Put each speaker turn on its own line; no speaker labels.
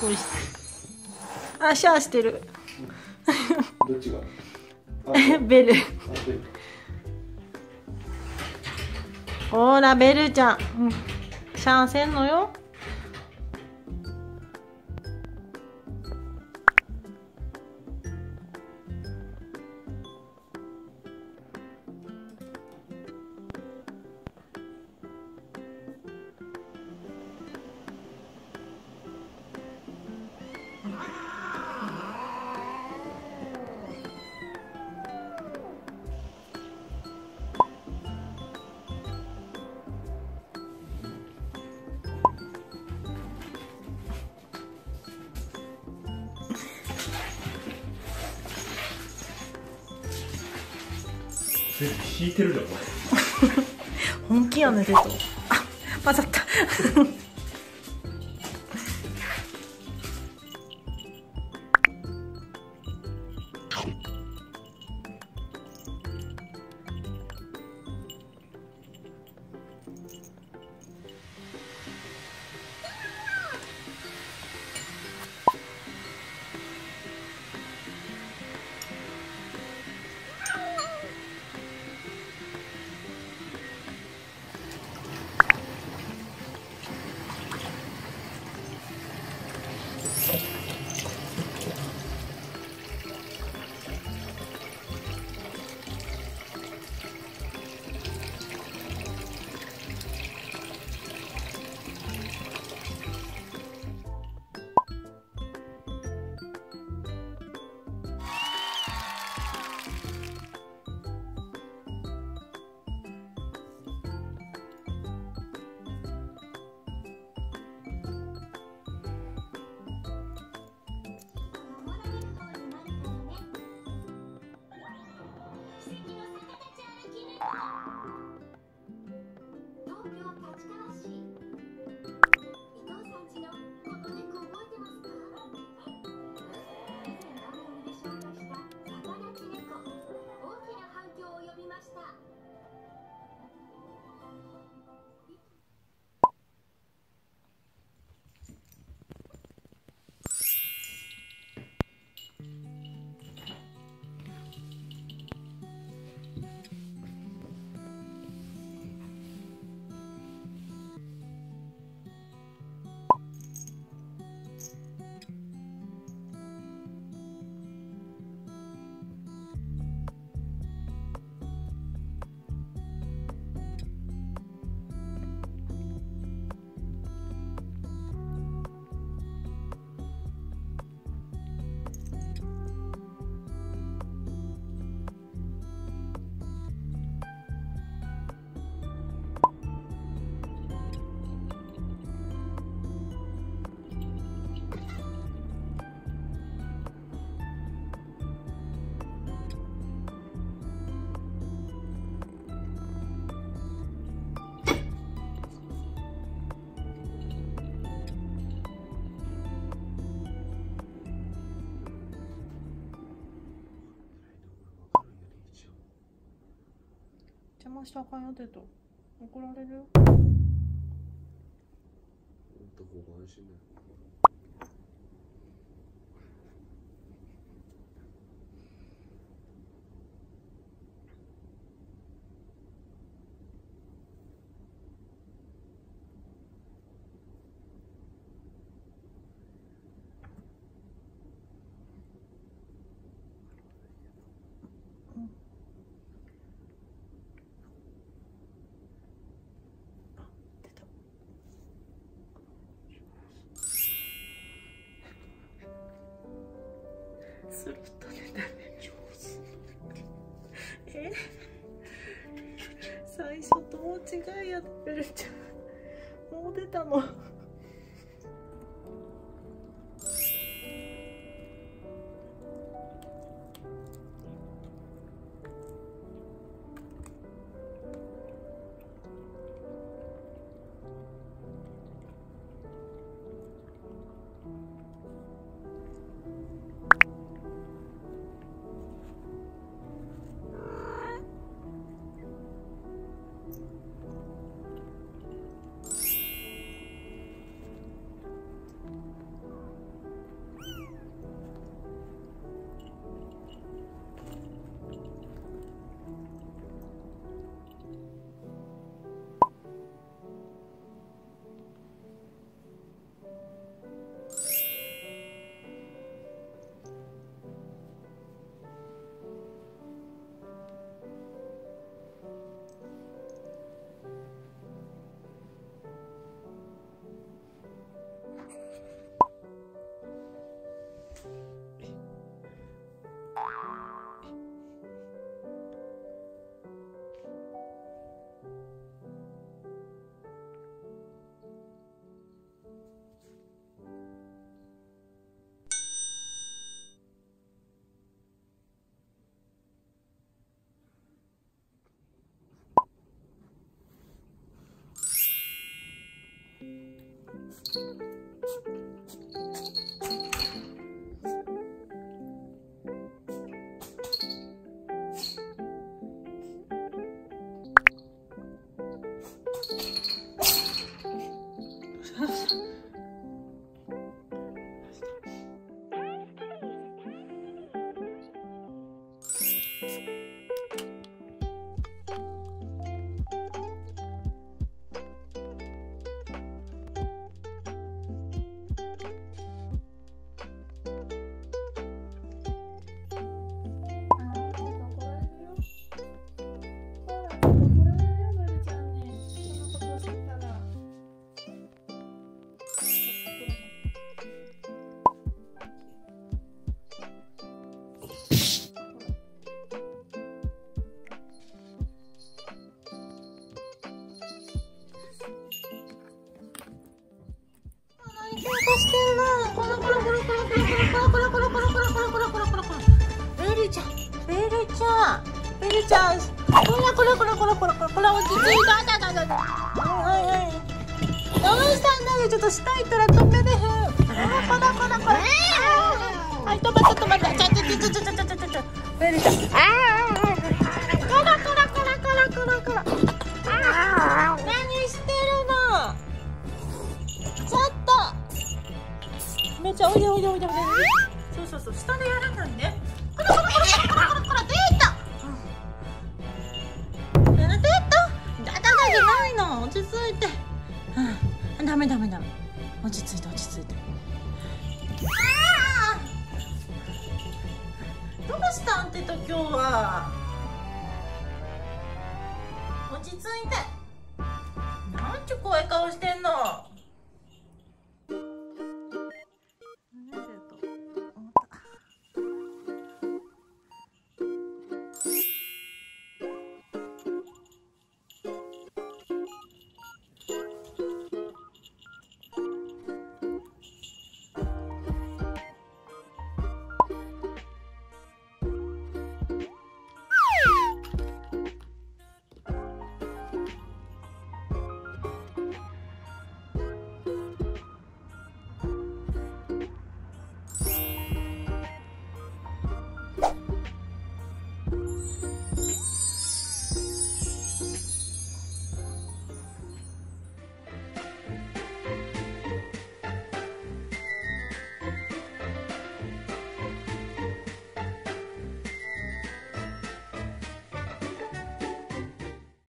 こいしあシャーしてる。
どっちが？
ベル。ほらベルちゃん、うん、シャーせんのよ
引いてるじゃん
本気やねデトあ混ざった。したらあかんよデト怒られる
どこが安心だよ
出たスロッと出たね。え？最初と大違いやってる。じゃんもう出たの。you してんなコロコロコロコロコロコロコロコロコロコロコロコロコロコロコロベルちゃんベルちゃんベルちゃんコロコロコロコロコロコロコロ落ち着いただだだだはいはいどうしたんだよちょっと下行ったら止めれへんコロコロコロコロはい止まった止まったちょちょちょちょちょちょちょちょベルちゃんああコロコロコロコロコロコロ何してるめっちゃおいでおいでおいでおいでそうそうそう下でやらないねコロコロコロコロコロコロ出た出たダダダじゃないの落ち着いてうんダメダメダメ落ち着いて落ち着いてあーどうしたんってと今日は落ち着いてなんちゅ怖い顔してんの